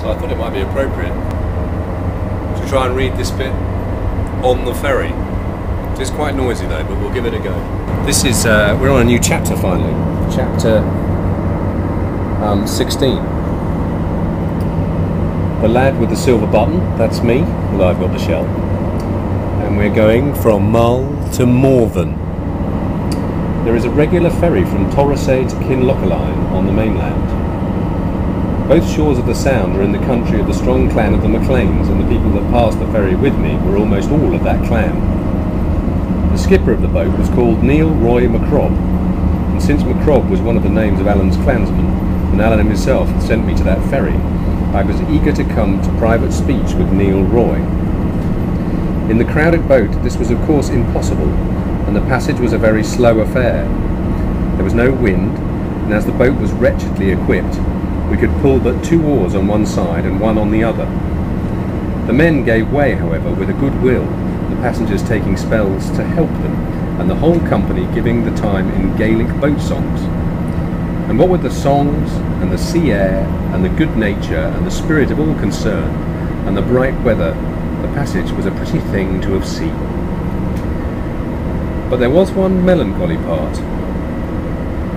so I thought it might be appropriate to try and read this bit on the ferry. It's quite noisy though, but we'll give it a go. This is, uh, we're on a new chapter finally. Chapter um, 16. The lad with the silver button, that's me, although I've got the shell. And we're going from Mull to Morven. There is a regular ferry from Torosay to Kinlochaline on the mainland. Both shores of the Sound are in the country of the strong clan of the MacLeans, and the people that passed the ferry with me were almost all of that clan. The skipper of the boat was called Neil Roy Macrob, and since Macrob was one of the names of Alan's clansmen, and Alan himself had sent me to that ferry, I was eager to come to private speech with Neil Roy. In the crowded boat, this was of course impossible, and the passage was a very slow affair. There was no wind, and as the boat was wretchedly equipped, we could pull but two oars on one side and one on the other. The men gave way, however, with a good will, the passengers taking spells to help them, and the whole company giving the time in Gaelic boat songs. And what with the songs, and the sea air, and the good nature, and the spirit of all concerned, and the bright weather, the passage was a pretty thing to have seen. But there was one melancholy part.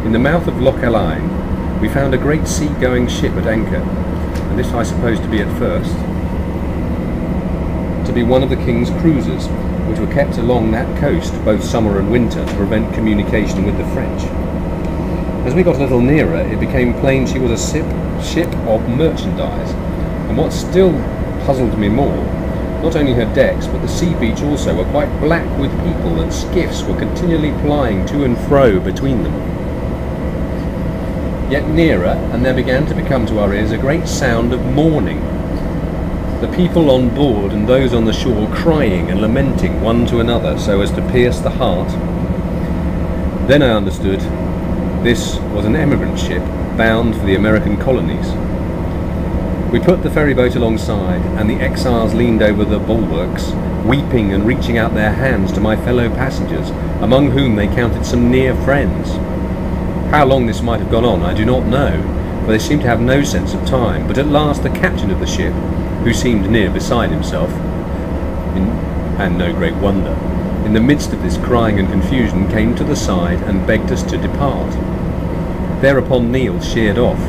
In the mouth of Loch Aline, we found a great sea-going ship at anchor, and this I suppose to be at first to be one of the King's cruisers, which were kept along that coast both summer and winter to prevent communication with the French. As we got a little nearer, it became plain she was a ship, ship of merchandise, and what still puzzled me more, not only her decks, but the sea beach also were quite black with people, and skiffs were continually plying to and fro between them. Yet nearer, and there began to become to our ears a great sound of mourning, the people on board and those on the shore crying and lamenting one to another so as to pierce the heart. Then I understood this was an emigrant ship bound for the American colonies. We put the ferry boat alongside, and the exiles leaned over the bulwarks, weeping and reaching out their hands to my fellow passengers, among whom they counted some near friends. How long this might have gone on I do not know, for they seemed to have no sense of time, but at last the captain of the ship, who seemed near beside himself, in, and no great wonder, in the midst of this crying and confusion came to the side and begged us to depart. Thereupon Neil sheered off,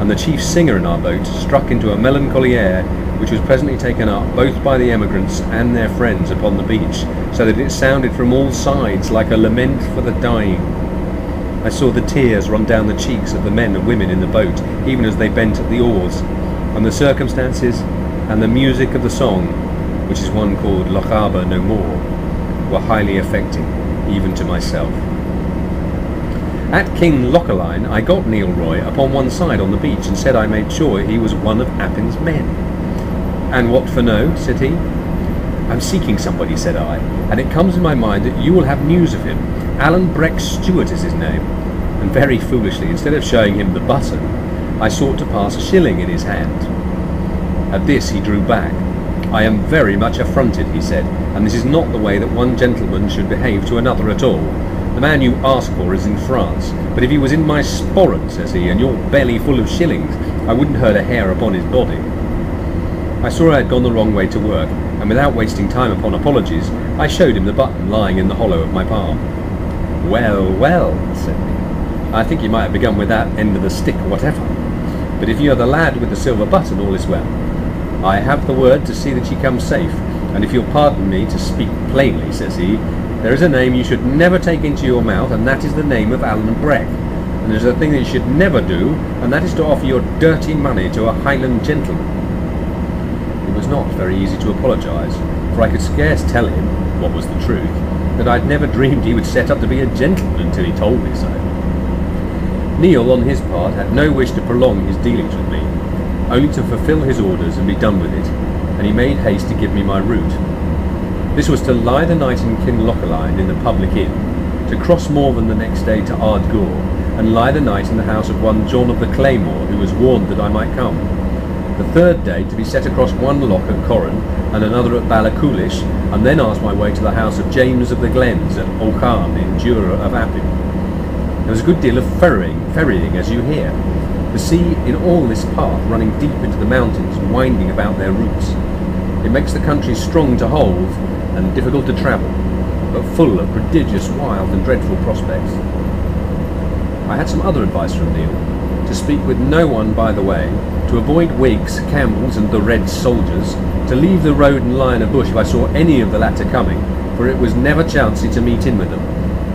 and the chief singer in our boat struck into a melancholy air which was presently taken up both by the emigrants and their friends upon the beach, so that it sounded from all sides like a lament for the dying. I saw the tears run down the cheeks of the men and women in the boat, even as they bent at the oars, and the circumstances and the music of the song, which is one called Lochaber No More, were highly affecting, even to myself. At Kinlochaline, I got Neil Roy upon one side on the beach and said I made sure he was one of Appin's men. And what for no? said he. I'm seeking somebody, said I, and it comes in my mind that you will have news of him. Alan Breck Stewart is his name. And very foolishly, instead of showing him the button, I sought to pass a shilling in his hand. At this he drew back. I am very much affronted, he said, and this is not the way that one gentleman should behave to another at all. The man you ask for is in France, but if he was in my sporran, says he, and your belly full of shillings, I wouldn't hurt a hair upon his body. I saw I had gone the wrong way to work, and without wasting time upon apologies, I showed him the button lying in the hollow of my palm. Well, well, said he, I think you might have begun with that end of the stick whatever. But if you are the lad with the silver button, all is well. I have the word to see that ye come safe, and if you'll pardon me to speak plainly, says he, there is a name you should never take into your mouth, and that is the name of Alan Breck. And there's a thing that you should never do, and that is to offer your dirty money to a Highland gentleman. It was not very easy to apologise, for I could scarce tell him, what was the truth, that I'd never dreamed he would set up to be a gentleman until he told me so. Neil, on his part, had no wish to prolong his dealings with me, only to fulfil his orders and be done with it, and he made haste to give me my route. This was to lie the night in Kinlochaline in the public inn, to cross Morven the next day to Ardgour, and lie the night in the house of one John of the Claymore, who was warned that I might come. The third day to be set across one loch at Corran and another at Ballachulish, and then ask my way to the house of James of the Glens at Aucharn in Duror of Appin. There was a good deal of ferrying, ferrying as you hear, The sea in all this path running deep into the mountains, and winding about their roots. It makes the country strong to hold and difficult to travel, but full of prodigious, wild and dreadful prospects. I had some other advice from Neil, to speak with no one by the way, to avoid Whigs, Campbells and the Red Soldiers, to leave the road and lie in a bush if I saw any of the latter coming, for it was never chancy to meet in with them,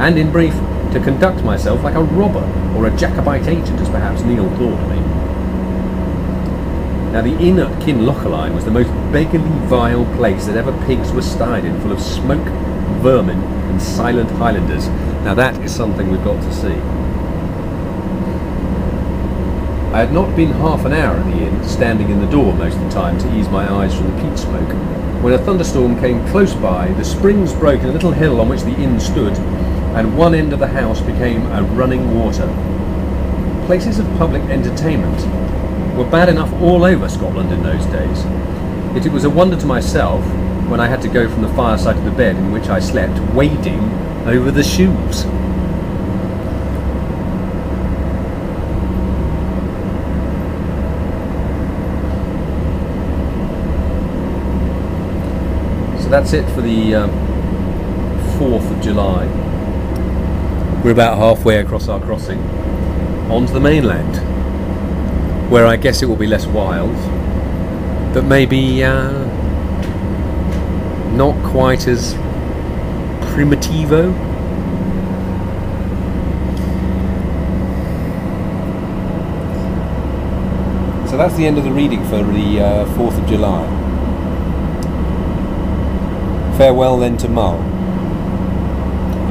and in brief, to conduct myself like a robber or a Jacobite agent, as perhaps Neil thought me. Now, the inn at Kinlochaline was the most beggarly, vile place that ever pigs were stayed in, full of smoke, vermin, and silent Highlanders. Now, that is something we've got to see. I had not been half an hour at the inn, standing in the door most of the time to ease my eyes from the peat smoke, when a thunderstorm came close by, the springs broke in a little hill on which the inn stood, and one end of the house became a running water. Places of public entertainment were bad enough all over Scotland in those days. Yet it was a wonder to myself when I had to go from the fireside to the bed in which I slept, wading over the shoes. So that's it for the um, 4th of July. We're about halfway across our crossing onto the mainland, where I guess it will be less wild, but maybe uh, not quite as primitivo. So that's the end of the reading for the uh, 4th of July. Farewell then to Mull.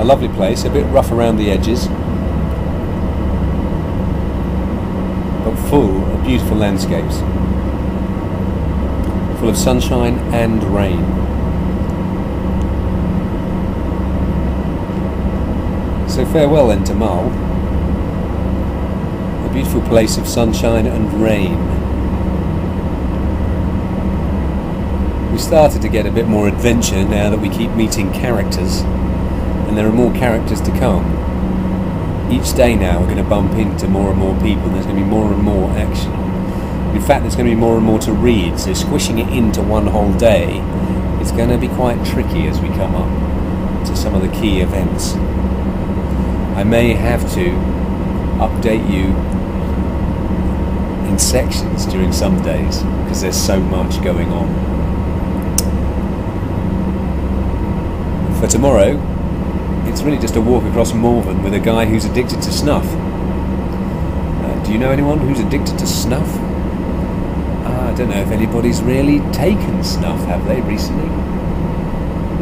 A lovely place, a bit rough around the edges, but full of beautiful landscapes, full of sunshine and rain. So farewell then to Mull, a beautiful place of sunshine and rain. We started to get a bit more adventure now that we keep meeting characters, and there are more characters to come. Each day now we're going to bump into more and more people, there's going to be more and more action. In fact, there's going to be more and more to read, so squishing it into one whole day is going to be quite tricky as we come up to some of the key events. I may have to update you in sections during some days because there's so much going on. For tomorrow, it's really just a walk across Morven with a guy who's addicted to snuff. Uh, do you know anyone who's addicted to snuff? Uh, I don't know if anybody's really taken snuff, have they, recently?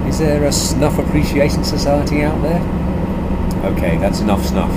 Is there a snuff appreciation society out there? Okay, that's enough snuff.